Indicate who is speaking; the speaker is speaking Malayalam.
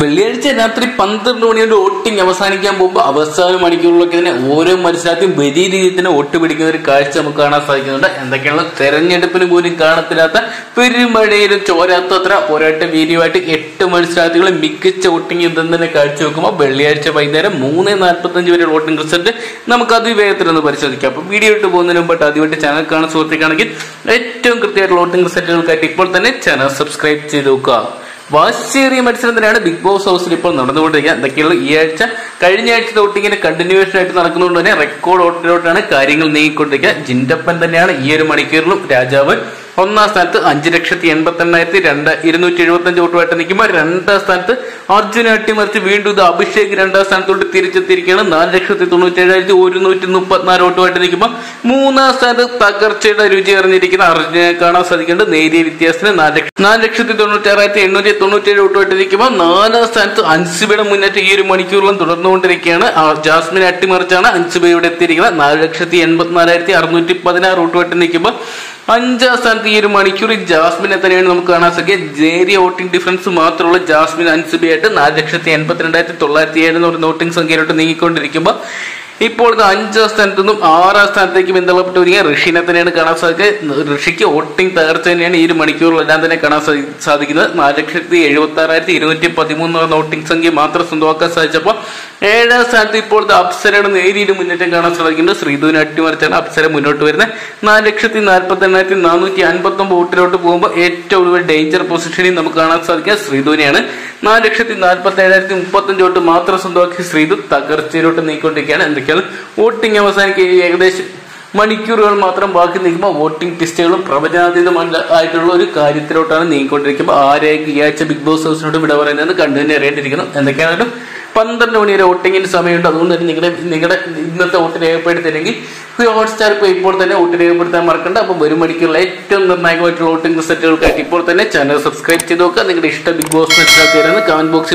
Speaker 1: വെള്ളിയാഴ്ച രാത്രി പന്ത്രണ്ട് മണിയുടെ വോട്ടിംഗ് അവസാനിക്കാൻ പോകുമ്പോൾ അവസാന മണിക്കൂറിലൊക്കെ തന്നെ ഓരോ മത്സരത്തിലും വലിയ രീതിയിൽ തന്നെ വോട്ട് പിടിക്കുന്ന ഒരു കാഴ്ച നമുക്ക് കാണാൻ സാധിക്കുന്നുണ്ട്. എന്തൊക്കെയാണ് തെരഞ്ഞെടുപ്പിന് പോലും കാണത്തില്ലാത്ത പെരുമഴയിലും ചോരാത്തത്ര പോരാട്ട വീര്യമായിട്ട് എട്ട് മത്സരാർത്ഥികളും മികച്ച വോട്ടിംഗ് തന്നെ കാഴ്ചവെക്കുമ്പോൾ വെള്ളിയാഴ്ച വൈകുന്നേരം മൂന്ന് നാൽപ്പത്തഞ്ച് വരെ വോട്ടിംഗ് റിസൾട്ട് നമുക്ക് അതിവേഗത്തിൽ ഒന്ന് പരിശോധിക്കാം. അപ്പോൾ വീഡിയോ ഇട്ട് പോകുന്നതിന് മുമ്പായിട്ട് ആദ്യമായിട്ട് ചാനൽ കാണാൻ സുഹൃത്തുക്കാണെങ്കിൽ ഏറ്റവും കൃത്യമായിട്ടുള്ള വോട്ടിംഗ് റിസൾട്ടുകൾക്കായിട്ട് ഇപ്പോൾ തന്നെ ചാനൽ സബ്സ്ക്രൈബ് ചെയ്ത് നോക്കുക വാശേറിയ മത്സരം തന്നെയാണ് ബിഗ് ബോസ് ഹൗസിൽ ഇപ്പോൾ നടന്നുകൊണ്ടിരിക്കുക. എന്തൊക്കെയുള്ള ഈ ആഴ്ച കഴിഞ്ഞ ആഴ്ച തൊട്ട് ഇങ്ങനെ കണ്ടിന്യൂവേഷൻ ആയിട്ട് നടക്കുന്നതുകൊണ്ട് തന്നെ റെക്കോർഡ് ഓട്ടിലോട്ടാണ് കാര്യങ്ങൾ നീങ്ങിക്കൊണ്ടിരിക്കുക. ജിൻഡപ്പൻ തന്നെയാണ് ഈ ഒരു മണിക്കൂറിലും രാജാവ് ഒന്നാം സ്ഥാനത്ത് അഞ്ച് ലക്ഷത്തി എൺപത്തി എണ്ണായിരത്തി രണ്ട് ഇരുന്നൂറ്റി എഴുപത്തി അഞ്ച് വോട്ടുമായിട്ട് നിൽക്കുമ്പോൾ രണ്ടാം സ്ഥാനത്ത് അർജുന അട്ടിമറിച്ച് വീണ്ടും ഇത് അഭിഷേക് രണ്ടാം സ്ഥാനത്തോട്ട് തിരിച്ചെത്തിയിരിക്കുകയാണ്. നാല് ലക്ഷത്തി തൊണ്ണൂറ്റി ഏഴായിരത്തി ഒരുന്നൂറ്റി മുപ്പത്തിനാല് വോട്ടുമായിട്ട് നിൽക്കുമ്പോൾ മൂന്നാം സ്ഥാനത്ത് തകർച്ചയുടെ രുചി അറിഞ്ഞിരിക്കുന്ന അർജുനെ കാണാൻ സാധിക്കുന്നുണ്ട്. നേരിയ വ്യത്യാസത്തിന് നാല് ലക്ഷം നാല് ലക്ഷത്തി തൊണ്ണൂറ്റി ആറായിരത്തി എണ്ണൂറ്റി തൊണ്ണൂറ്റി ഏഴ് വോട്ടുമായിട്ട് നിൽക്കുമ്പോൾ നാലാം സ്ഥാനത്ത് അൻസുബയുടെ മുന്നേറ്റം ഈ ഒരു മണിക്കൂറിലും തുടർന്നുകൊണ്ടിരിക്കുകയാണ്. ജാസ്മിൻ അട്ടിമറിച്ചാണ് അൻസുബ എത്തിയിരിക്കുന്നത്. നാല് ലക്ഷത്തി എൺപത്തിനാലായിരത്തി അറുന്നൂറ്റി പതിനാറ് വോട്ടുമായിട്ട് നിൽക്കുമ്പോൾ അഞ്ചാം സ്ഥാനത്ത് ഈ ഒരു മണിക്കൂറിൽ ജാസ്മിനെ തന്നെയാണ് നമുക്ക് കാണാൻ സാധിക്കുക. നേരിയ വോട്ടിംഗ് ഡിഫറൻസ് മാത്രമുള്ള ജാസ്മിൻ അൻസുബിയായിട്ട് നാല് ലക്ഷത്തി എൺപത്തിരണ്ടായിരത്തി തൊള്ളായിരത്തി എഴുന്നൂറ് വോട്ടിംഗ് സംഖ്യയിലോട്ട് നീങ്ങിക്കൊണ്ടിരിക്കുമ്പോൾ ഇപ്പോൾ അഞ്ചാം സ്ഥാനത്തു നിന്നും ആറാം സ്ഥാനത്തേക്ക് ബന്ധപ്പെട്ട് വരിക ഋഷിനെ തന്നെയാണ് കാണാൻ സാധിക്കുക. ഋഷിക്ക് വോട്ടിംഗ് തകർച്ച തന്നെയാണ് ഈ ഒരു മണിക്കൂറിലെല്ലാം തന്നെ കാണാൻ സാധി- സാധിക്കുന്നത്. നാല് ലക്ഷത്തി എഴുപത്തി ആറായിരത്തി ഇരുന്നൂറ്റി പതിമൂന്ന് വോട്ടിംഗ് സംഖ്യ മാത്രം സ്വന്തമാക്കാൻ സാധിച്ചപ്പോൾ ഏഴാം സ്ഥാനത്ത് ഇപ്പോൾ അപ്സരയുടെ നേരിയ മുന്നേറ്റം കാണാൻ സാധിക്കുന്നുണ്ട്. ശ്രീധുവിനെ അട്ടിമറിച്ചാണ് അപ്സര മുന്നോട്ട് വരുന്നത്. നാല് ലക്ഷത്തി നാൽപ്പത്തി എണ്ണായിരത്തി നാനൂറ്റി അൻപത്തി ഒമ്പത് വോട്ടിലോട്ട് പോകുമ്പോൾ ഏറ്റവും കൂടുതൽ ഡേഞ്ചർ പൊസിഷനിൽ നമുക്ക് കാണാൻ സാധിക്കുക ശ്രീധുവിനെയാണ്. നാല് ലക്ഷത്തി നാൽപ്പത്തി ഏഴായിരത്തി മുപ്പത്തഞ്ച് വോട്ട് മാത്രം സ്വന്തമാക്കി ശ്രീധു തകർച്ചയിലോട്ട് നീക്കൊണ്ടിരിക്കുകയാണ്. എന്തൊക്കെയാണ്? വോട്ടിംഗ് അവസാനിക്കുക ഏകദേശം മണിക്കൂറുകൾ മാത്രം ബാക്കി നിൽക്കുമ്പോൾ വോട്ടിംഗ് ലിസ്റ്റുകളും പ്രവചനാതീതമല്ല ആയിട്ടുള്ള ഒരു കാര്യത്തിലോട്ടാണ് നീങ്ങിക്കൊണ്ടിരിക്കുമ്പോൾ ആരെയൊക്കെ ഈ ആഴ്ച ബിഗ് ബോസ് ഹൗസിനോട് വിട പറയുന്നത് കണ്ടു തന്നെ അറിയേണ്ടിയിരിക്കുന്നു. എന്തൊക്കെയാണെങ്കിലും പന്ത്രണ്ട് മണി വരെ വോട്ടിങ്ങിന് സമയമുണ്ട്. അതുകൊണ്ട് തന്നെ നിങ്ങളുടെ നിങ്ങളുടെ ഇന്നത്തെ വോട്ട് രേഖപ്പെടുത്തില്ലെങ്കിൽ ഹോട്ട്സ്റ്റാർ ഇപ്പോൾ ഇപ്പോൾ തന്നെ വോട്ട് രേഖപ്പെടുത്താൻ മറക്കണ്ട. അപ്പോൾ വരും മണിക്കുള്ള ഏറ്റവും നിർണായകമായിട്ടുള്ള വോട്ടിംഗ് റിസൾട്ടുകൾക്കായിട്ട് ഇപ്പോൾ തന്നെ ചാനൽ സബ്സ്ക്രൈബ് ചെയ്ത് നോക്കുക. നിങ്ങളുടെ ഇഷ്ട ബിഗ് ബോസ് മനസ്സിലാക്കി തരുന്നത് കമന്റ് ബോക്സിൽ